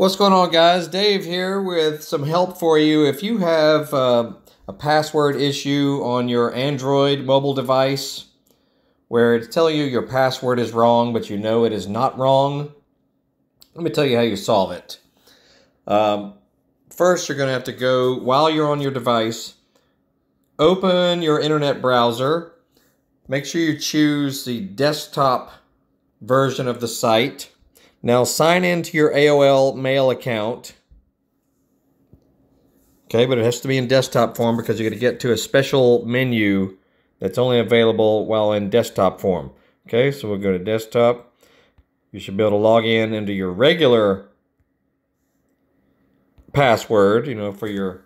What's going on, guys? Dave here with some help for you. If you have uh, a password issue on your Android mobile device where it's telling you your password is wrong, but you know it is not wrong, let me tell you how you solve it. Um, first, you're going to have to go, while you're on your device, open your internet browser. Make sure you choose the desktop version of the site now sign into your AOL mail account. Okay, but it has to be in desktop form because you're going to get to a special menu that's only available while in desktop form. Okay, so we'll go to desktop. You should be able to log in into your regular password, you know, for your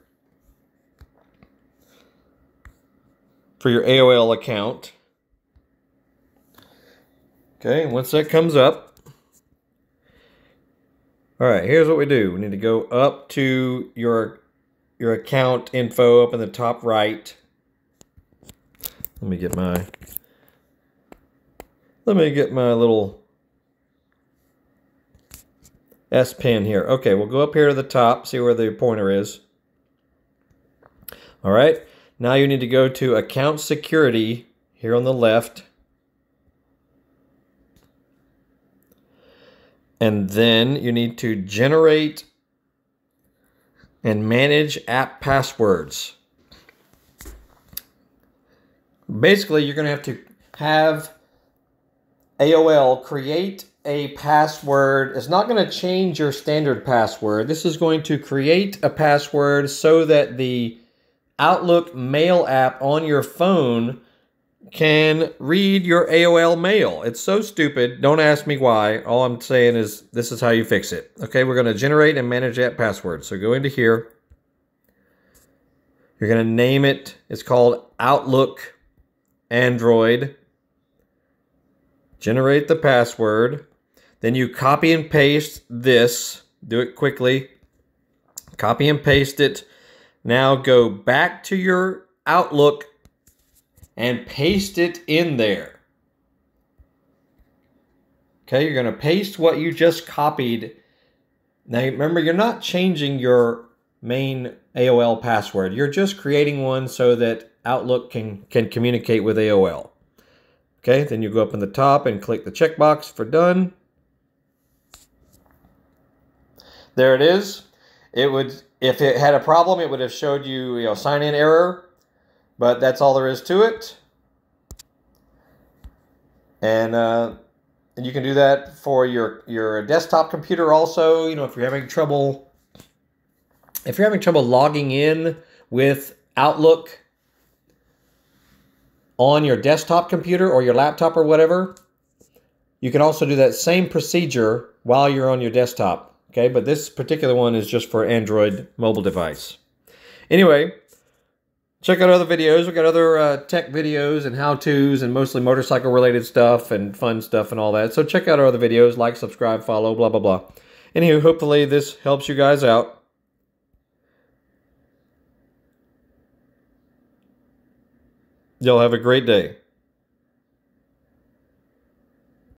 for your AOL account. Okay, once that comes up, all right, here's what we do. We need to go up to your your account info up in the top right. Let me get my let me get my little S Pen here. Okay, we'll go up here to the top, see where the pointer is. All right, now you need to go to account security here on the left. And then you need to generate and manage app passwords. Basically, you're going to have to have AOL create a password. It's not going to change your standard password. This is going to create a password so that the Outlook mail app on your phone can read your AOL mail. It's so stupid. Don't ask me why. All I'm saying is this is how you fix it. Okay, we're going to generate and manage that password. So go into here. You're going to name it. It's called Outlook Android. Generate the password. Then you copy and paste this. Do it quickly. Copy and paste it. Now go back to your Outlook and paste it in there. Okay, you're going to paste what you just copied. Now, remember, you're not changing your main AOL password. You're just creating one so that Outlook can, can communicate with AOL. Okay, then you go up in the top and click the checkbox for done. There it is. It would, if it had a problem, it would have showed you, you know, sign in error. But that's all there is to it. And, uh, and you can do that for your, your desktop computer also. You know, if you're having trouble, if you're having trouble logging in with Outlook on your desktop computer or your laptop or whatever, you can also do that same procedure while you're on your desktop. Okay, but this particular one is just for Android mobile device. Anyway, check out other videos. We've got other uh, tech videos and how-tos and mostly motorcycle-related stuff and fun stuff and all that. So check out our other videos. Like, subscribe, follow, blah, blah, blah. Anywho, hopefully this helps you guys out. Y'all have a great day.